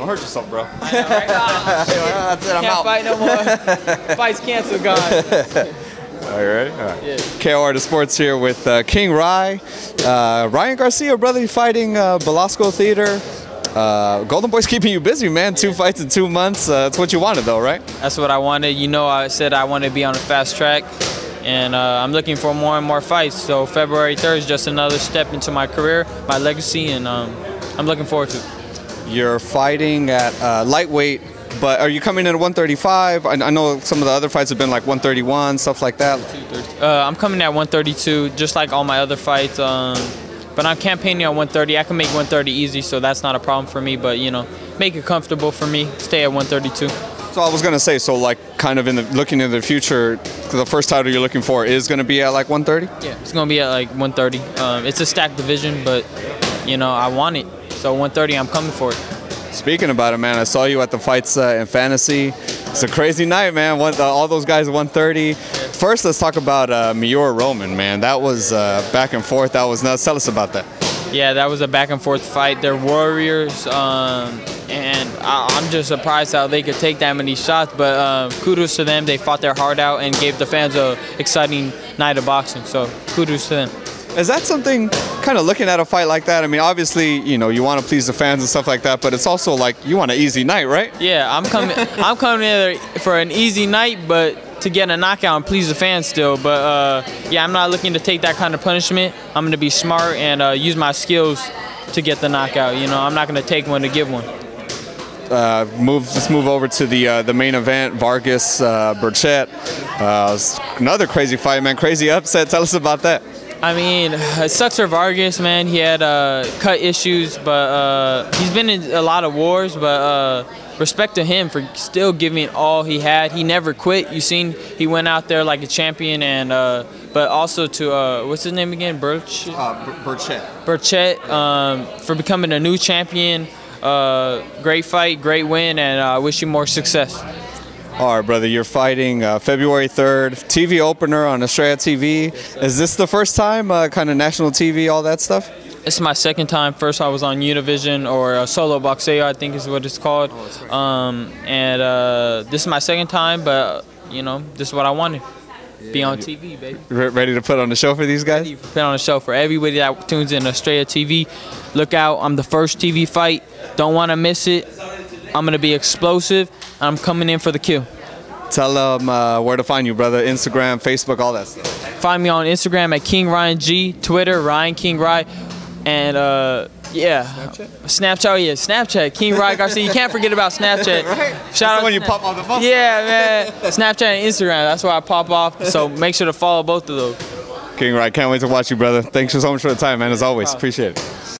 Don't hurt yourself, bro. That's it. I'm Can't out. fight no more. Fight's canceled, gone. Are you ready? All right. K.O. Artist Sports here with uh, King Ry. Uh, Ryan Garcia, brother, fighting uh, Belasco Theater. Uh, Golden Boy's keeping you busy, man. Two fights in two months. Uh, that's what you wanted, though, right? That's what I wanted. You know, I said I wanted to be on a fast track, and uh, I'm looking for more and more fights. So February 3rd is just another step into my career, my legacy, and um, I'm looking forward to it. You're fighting at uh, lightweight, but are you coming in at 135? I, I know some of the other fights have been like 131, stuff like that. Uh, I'm coming at 132, just like all my other fights. Um, but I'm campaigning at 130. I can make 130 easy, so that's not a problem for me. But you know, make it comfortable for me. Stay at 132. So I was gonna say, so like, kind of in the looking into the future, the first title you're looking for is gonna be at like 130. Yeah, it's gonna be at like 130. Um, it's a stacked division, but you know, I want it. So 130, I'm coming for it. Speaking about it, man, I saw you at the fights uh, in fantasy. It's a crazy night, man. One, uh, all those guys at 130. First, let's talk about uh, Miura Roman, man. That was uh, back and forth. That was nuts. Tell us about that. Yeah, that was a back and forth fight. They're warriors, um, and I, I'm just surprised how they could take that many shots. But um, kudos to them. They fought their heart out and gave the fans a exciting night of boxing. So kudos to them. Is that something, kind of looking at a fight like that? I mean, obviously, you know, you want to please the fans and stuff like that, but it's also like you want an easy night, right? Yeah, I'm coming. I'm coming in for an easy night, but to get a knockout and please the fans still. But uh, yeah, I'm not looking to take that kind of punishment. I'm going to be smart and uh, use my skills to get the knockout. You know, I'm not going to take one to give one. Uh, move. Let's move over to the uh, the main event. Vargas uh, Berchelt. Uh, another crazy fight, man. Crazy upset. Tell us about that. I mean, it sucks for Vargas, man. He had uh, cut issues, but uh, he's been in a lot of wars. But uh, respect to him for still giving all he had. He never quit. You seen he went out there like a champion, and uh, but also to uh, what's his name again, Birch Berchelt. Berchelt, um, for becoming a new champion. Uh, great fight, great win, and I wish you more success. All right, brother. You're fighting uh, February 3rd. TV opener on Estrella TV. Is this the first time, uh, kind of national TV, all that stuff? This is my second time. First, I was on Univision or uh, Solo Boxeo, I think is what it's called. Um, and uh, this is my second time, but you know, this is what I wanted. Be on TV, baby. Ready to put on the show for these guys? Put on the show for everybody that tunes in Estrella TV. Look out! I'm the first TV fight. Don't want to miss it. I'm gonna be explosive. I'm coming in for the kill. Tell them uh, where to find you, brother. Instagram, Facebook, all that stuff. Find me on Instagram at King Ryan G, Twitter Ryan King Ryan, and uh, yeah, Snapchat. Snapchat, oh yeah, Snapchat King Ryan Garcia. You can't forget about Snapchat. right. Shout out when you pop off the bus. Yeah, man. Snapchat and Instagram. That's where I pop off. So make sure to follow both of those. King Ry, can't wait to watch you, brother. Thanks so much for the time, man. As always, appreciate it.